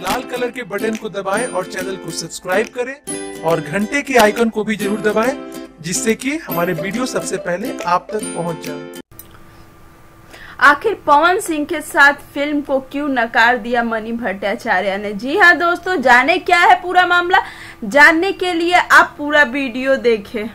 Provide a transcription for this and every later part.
लाल colour के button को दबाएँ और चैनल को सब्सक्राइब करें और घंटे के आइकन को भी ज़रूर दबाएँ, जिससे कि हमारे वीडियो सबसे पहले आप तक पहुँच जाए। आखिर पवन सिंह के साथ फ़िल्म को क्यों नकार दिया मनी भट्टाचार्य ने? जी हाँ दोस्तों, जाने क्या है पूरा मामला? जानने के लिए आप पूरा वीडियो देखें।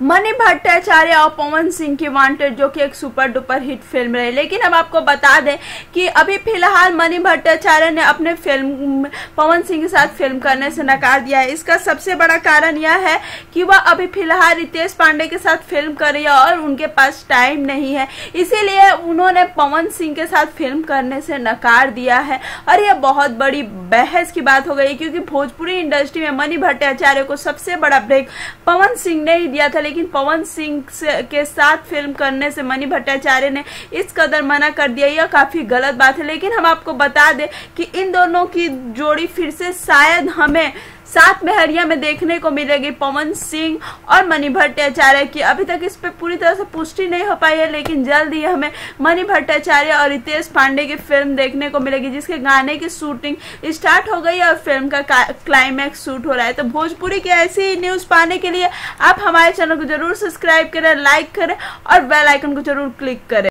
मणि भट्टाचार्य और पवन सिंह की वांटेड जो कि एक सुपर डुपर हिट फ़िल्म रही। लेकिन हम आपको बता दें कि अभी फ़िलहाल मणि भट्टाचार्य ने अपने फ़िल्म पवन सिंह के साथ फ़िल्म करने से नकार दिया है। इसका सबसे बड़ा कारण यह है कि वह अभी फ़िलहाल रितेश पांडे के साथ फ़िल्म कर रही है और उनके पास टाइम नहीं है। इसीलिए उन्होंने पवन सिंह के साथ फ़िल्म करने से नकार दिया है। और यह बहुत बड़ी बहस की बात हो गई क्योंकि भोजपुरी इंडस्ट्री में मणि भट्टाचार्य को सबसे बड़ा ब्रेक पवन सिंह ने ही दिया था। लेकिन पवन सिंह के साथ फ़िल्म करने से मनी भट्टाचार्य ने इस कदर मना कर दिया, यह काफ़ी गलत बात है। लेकिन हम आपको बता दें कि इन दोनों की जोड़ी फिर से शायद हमें सात मेहरिया में देखने को मिलेगी पवन सिंह और मणि भट्टाचार्य की। अभी तक इस पे पूरी तरह से पुष्टि नहीं हो पाई है, लेकिन जल्द ही हमें मणि भट्टाचार्य और रितेश पांडे की फ़िल्म देखने को मिलेगी, जिसके गाने की शूटिंग स्टार्ट हो गई और फ़िल्म का क्लाइमैक्स शूट हो रहा है। तो भोजपुरी की ऐसी न्यूज़ पाने के लिए आप हमारे चैनल को ज़रूर सब्सक्राइब करें लाइक करें और बेल आइकन को ज़रूर क्लिक करें।